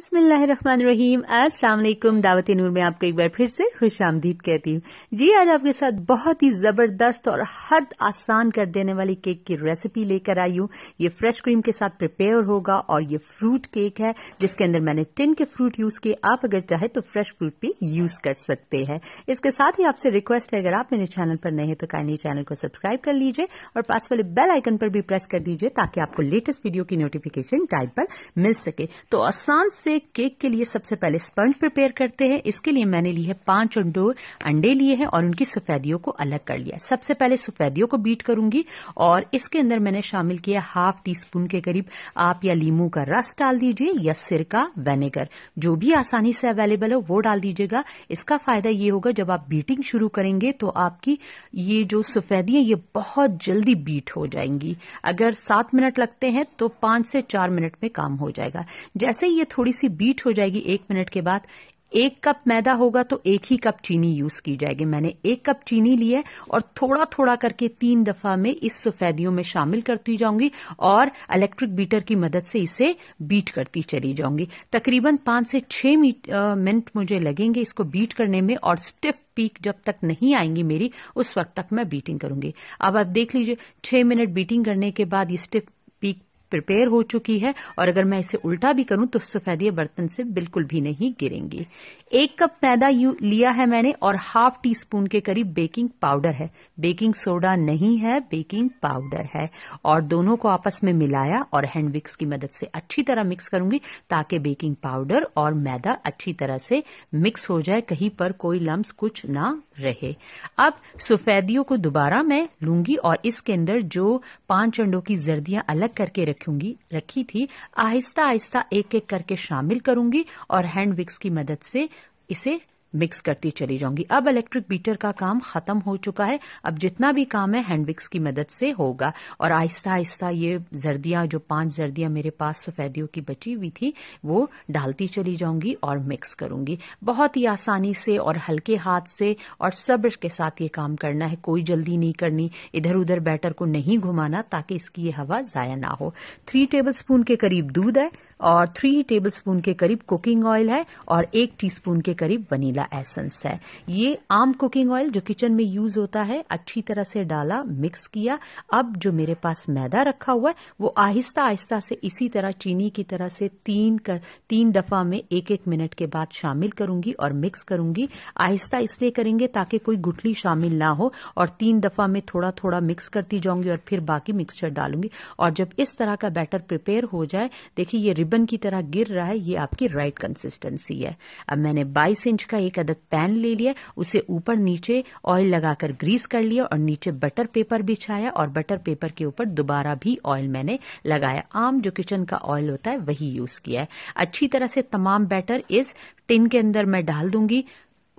बिस्मिल्लाहिर्रहमानिर्रहीम। अस्सलाम दावत नूर में आपको एक बार फिर से खुश आमदीद कहती हूँ। जी, आज आपके साथ बहुत ही ज़बरदस्त और हद आसान कर देने वाली केक की रेसिपी लेकर आई हूँ। ये फ्रेश क्रीम के साथ प्रिपेयर होगा और ये फ्रूट केक है, जिसके अंदर मैंने टिन के फ्रूट यूज़ किए। आप अगर चाहे तो फ्रेश फ्रूट भी यूज़ कर सकते हैं। इसके साथ ही आपसे रिक्वेस्ट है, अगर आप मेरे चैनल पर नए हैं तो काइंडली चैनल को सब्सक्राइब कर लीजिए और पास वाले बेल आइकन पर भी प्रेस कर दीजिए, ताकि आपको लेटेस्ट वीडियो की नोटिफिकेशन टाइम पर मिल सके। तो आसान से केक के लिए सबसे पहले स्पंज प्रिपेयर करते हैं। इसके लिए मैंने ली है पाँच अंडो, अंडे लिए हैं और उनकी सफेदियों को अलग कर लिया सबसे पहले सफेदियों को बीट करूँगी और इसके अंदर मैंने शामिल किया हाफ़ टी स्पून के करीब आप या लीमू का रस डाल दीजिए या सिरका वेनेगर। जो भी आसानी से अवेलेबल हो, वो डाल दीजिएगा। इसका फ़ायदा ये होगा, जब आप बीटिंग शुरू करेंगे तो आपकी ये जो सफेदियाँ, ये बहुत जल्दी बीट हो जाएँगी। अगर सात मिनट लगते हैं तो पाँच से चार मिनट में काम हो जाएगा। जैसे ये थोड़ी सी बीट हो जाएगी एक मिनट के बाद। एक कप मैदा होगा तो एक ही कप चीनी यूज़ की जाएगी। मैंने एक कप चीनी ली है और थोड़ा थोड़ा करके तीन दफ़ा में इस सफेदियों में शामिल करती जाऊँगी और इलेक्ट्रिक बीटर की मदद से इसे बीट करती चली जाऊँगी। तकरीबन पाँच से छह मिनट मुझे लगेंगे इसको बीट करने में और स्टिफ पीक जब तक नहीं आएँगी मेरी, उस वक्त तक मैं बीटिंग करूँगी। अब आप देख लीजिए, छह मिनट बीटिंग करने के बाद ये स्टिफ पीक प्रिपेयर हो चुकी है और अगर मैं इसे उल्टा भी करूँ तो सफेदिया बर्तन से बिल्कुल भी नहीं गिरेंगी। एक कप मैदा लिया है मैंने और हाफ़ टी स्पून के करीब बेकिंग पाउडर है। बेकिंग सोडा नहीं है, बेकिंग पाउडर है। और दोनों को आपस में मिलाया और हैंड विक्स की मदद से अच्छी तरह मिक्स करूँगी ताकि बेकिंग पाउडर और मैदा अच्छी तरह से मिक्स हो जाए, कहीं पर कोई लम्स कुछ ना रहे। अब सफेदियों को दोबारा मैं लूँगी और इसके अंदर जो पाँच अंडों की जर्दियाँ अलग करके रखूँगी, रखी थी आहिस्ता आहिस्ता एक एक करके शामिल करूँगी और हैंड विक्स की मदद से इसे मिक्स करती चली जाऊँगी। अब इलेक्ट्रिक बीटर का काम खत्म हो चुका है। अब जितना भी काम है हैंडविक्स की मदद से होगा। और आहिस्ता आहिस्ता ये जर्दियाँ, जो पाँच जर्दियाँ मेरे पास सफेदियों की बची हुई थी, वो डालती चली जाऊँगी और मिक्स करूँगी। बहुत ही आसानी से और हल्के हाथ से और सब्र के साथ ये काम करना है। कोई जल्दी नहीं करनी। इधर उधर बैटर को नहीं घुमाना, ताकि इसकी ये हवा जाया ना हो। थ्री टेबल स्पून के करीब दूध है। और थ्री टेबल स्पून के करीब कुकिंग ऑयल है और एक टीस्पून के करीब वनीला एसेंस है। ये आम कुकिंग ऑयल जो किचन में यूज़ होता है, अच्छी तरह से डाला मिक्स किया। अब जो मेरे पास मैदा रखा हुआ है, वो आहिस्ता आहिस्ता से इसी तरह चीनी की तरह से तीन कर, तीन दफ़ा में एक एक मिनट के बाद शामिल करूँगी और मिक्स करूँगी। आहिस्ता इसलिए करेंगे ताकि कोई गुठली शामिल ना हो और तीन दफ़ा में थोड़ा थोड़ा मिक्स करती जाऊँगी और फिर बाकी मिक्सचर डालूँगी। और जब इस तरह का बैटर प्रिपेयर हो जाए, देखिए ये रिबन की तरह गिर रहा है, ये आपकी राइट कंसिस्टेंसी है। अब मैंने 22 इंच का एक अदद पैन ले लिया, उसे ऊपर नीचे ऑयल लगाकर ग्रीस कर लिया और नीचे बटर पेपर बिछाया और बटर पेपर के ऊपर दोबारा भी ऑयल मैंने लगाया। आम जो किचन का ऑयल होता है, वही यूज़ किया है। अच्छी तरह से तमाम बैटर इस टिन के अंदर मैं डाल दूँगी।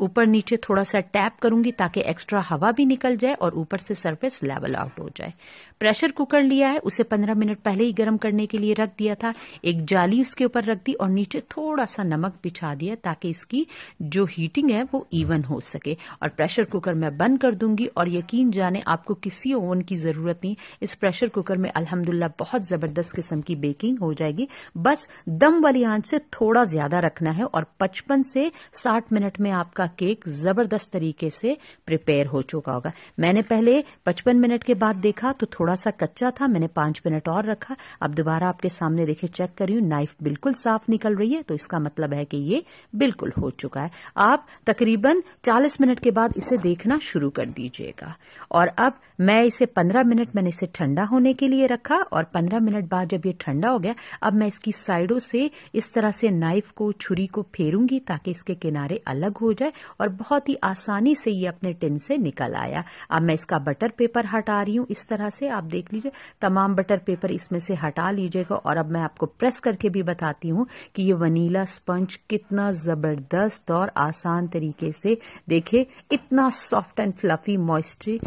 ऊपर नीचे थोड़ा सा टैप करूँगी ताकि एक्स्ट्रा हवा भी निकल जाए और ऊपर से सरफेस लेवल आउट हो जाए। प्रेशर कुकर लिया है, उसे 15 मिनट पहले ही गर्म करने के लिए रख दिया था। एक जाली उसके ऊपर रख दी और नीचे थोड़ा सा नमक बिछा दिया ताकि इसकी जो हीटिंग है वो इवन हो सके। और प्रेशर कुकर मैं बंद कर दूँगी और यकीन जाने आपको किसी ओवन की ज़रूरत नहीं। इस प्रेशर कुकर में अलहमदुल्ला बहुत ज़बरदस्त किस्म की बेकिंग हो जाएगी। बस दम वाली आँच से थोड़ा ज़्यादा रखना है और पचपन से साठ मिनट में आपका केक ज़बरदस्त तरीके से प्रिपेयर हो चुका होगा। मैंने पहले पचपन मिनट के बाद देखा तो थोड़ा सा कच्चा था, मैंने पाँच मिनट और रखा। अब दोबारा आपके सामने देखे चेक करी नाइफ बिल्कुल साफ़ निकल रही है तो इसका मतलब है कि ये बिल्कुल हो चुका है। आप तकरीबन चालीस मिनट के बाद इसे देखना शुरू कर दीजिएगा। और अब मैं इसे पंद्रह मिनट, मैंने इसे ठंडा होने के लिए रखा, और पंद्रह मिनट बाद जब ये ठंडा हो गया, अब मैं इसकी साइडों से इस तरह से नाइफ को, छुरी को फेरूँगी, ताकि इसके किनारे अलग हो जाए। और बहुत ही आसानी से ये अपने टिन से निकल आया। अब मैं इसका बटर पेपर हटा रही हूँ इस तरह से, आप देख लीजिए। तमाम बटर पेपर इसमें से हटा लीजिएगा और अब मैं आपको प्रेस करके भी बताती हूँ कि ये वनीला स्पंज कितना ज़बरदस्त और आसान तरीके से देखे इतना soft and fluffy moisty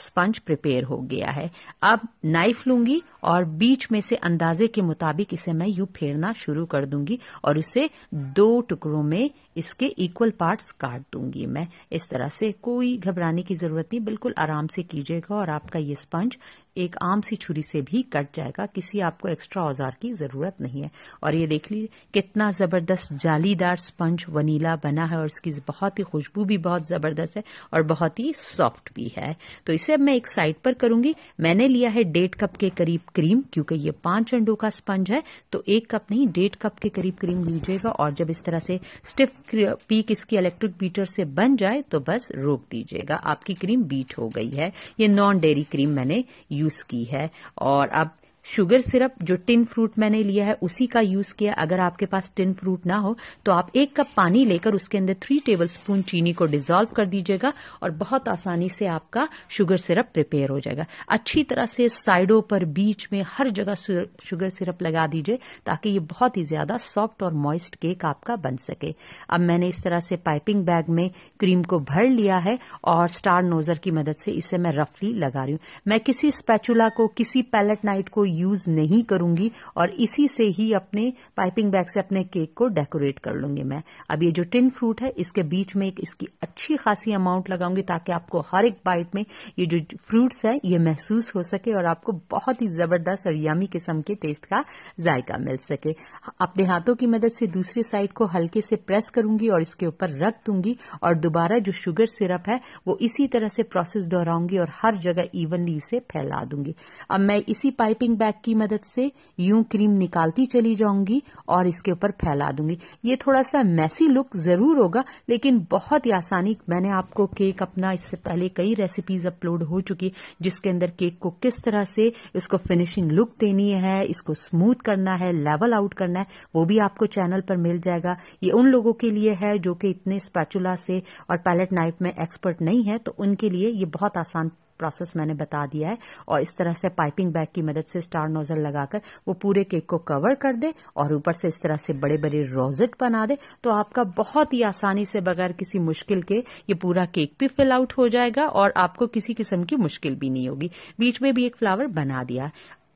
sponge prepare हो गया है। अब नाइफ लूँगी और बीच में से अंदाजे के मुताबिक इसे मैं यू फेरना शुरू कर दूँगी और इसे दो टुकड़ों में इसके इक्वल पार्ट्स काट दूँगी मैं। इस तरह से कोई घबराने की ज़रूरत नहीं, बिल्कुल आराम से कीजिएगा और आपका ये स्पंज एक आम सी छुरी से भी कट जाएगा, किसी आपको एक्स्ट्रा औज़ार की ज़रूरत नहीं है। और ये देख लीजिए, कितना ज़बरदस्त जालीदार स्पंज वनीला बना है और इसकी बहुत ही खुशबू भी बहुत ज़बरदस्त है और बहुत ही सॉफ्ट भी है। तो इसे अब मैं एक साइड पर करूँगी। मैंने लिया है डेढ़ कप के करीब क्रीम क्योंकि ये पाँच अंडों का स्पंज है तो एक कप नहीं, डेढ़ कप के करीब क्रीम लीजिएगा और जब इस तरह से स्टिफ पीक इसकी इलेक्ट्रिक बीटर से बन जाए तो बस रोक दीजिएगा। आपकी क्रीम बीट हो गई है। ये नॉन डेयरी क्रीम मैंने यूज़ की है। और अब शुगर सिरप जो टिन फ्रूट मैंने लिया है, उसी का यूज़ किया। अगर आपके पास टिन फ्रूट ना हो तो आप एक कप पानी लेकर उसके अंदर थ्री टेबल स्पून चीनी को डिजोल्व कर दीजिएगा और बहुत आसानी से आपका शुगर सिरप प्रिपेयर हो जाएगा। अच्छी तरह से साइडों पर बीच में हर जगह शुगर सिरप लगा दीजिए, ताकि ये बहुत ही ज़्यादा सॉफ्ट और मॉइस्ट केक आपका बन सके। अब मैंने इस तरह से पाइपिंग बैग में क्रीम को भर लिया है और स्टार नोजर की मदद से इसे मैं रफली लगा रही हूँ। मैं किसी स्पैचुला को, किसी पैलेट नाइट को यूज़ नहीं करूँगी और इसी से ही अपने पाइपिंग बैग से अपने केक को डेकोरेट कर लूँगी मैं। अब ये जो टिन फ्रूट है, इसके बीच में एक इसकी अच्छी खासी अमाउंट लगाऊँगी ताकि आपको हर एक बाइट में ये जो फ्रूट्स है, ये महसूस हो सके और आपको बहुत ही ज़बरदस्त और यामी किस्म के टेस्ट का जायका मिल सके। अपने हाथों की मदद से दूसरी साइड को हल्के से प्रेस करूँगी और इसके ऊपर रख दूँगी और दोबारा जो शुगर सिरप है, वो इसी तरह से प्रोसेस दोहराऊँगी और हर जगह इवनली इसे फैला दूँगी। अब मैं इसी पाइपिंग बैग की मदद से यूँ क्रीम निकालती चली जाऊँगी और इसके ऊपर फैला दूँगी। ये थोड़ा सा मैसी लुक ज़रूर होगा, लेकिन बहुत ही आसानी मैंने आपको केक अपना इससे पहले कई रेसिपीज़ अपलोड हो चुकी जिसके अंदर केक को किस तरह से इसको फिनिशिंग लुक देनी है, इसको स्मूथ करना है लेवल आउट करना है, वो भी आपको चैनल पर मिल जाएगा। ये उन लोगों के लिए है जो कि इतने स्पैचुला से और पैलेट नाइफ में एक्सपर्ट नहीं है तो उनके लिए ये बहुत आसान प्रोसेस मैंने बता दिया है और इस तरह से पाइपिंग बैग की मदद से स्टार नोजल लगाकर वो पूरे केक को कवर कर दे और ऊपर से इस तरह से बड़े बड़े रोजेट बना दे तो आपका बहुत ही आसानी से बगैर किसी मुश्किल के ये पूरा केक भी फिल आउट हो जाएगा और आपको किसी किस्म की मुश्किल भी नहीं होगी। बीच में भी एक फ्लावर बना दिया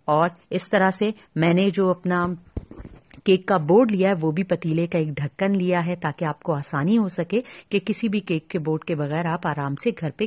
और इस तरह से मैंने जो अपना केक का बोर्ड लिया है, वो भी पतीले का एक ढक्कन लिया है ताकि आपको आसानी हो सके कि किसी भी केक के बोर्ड के बगैर आप आराम से घर पे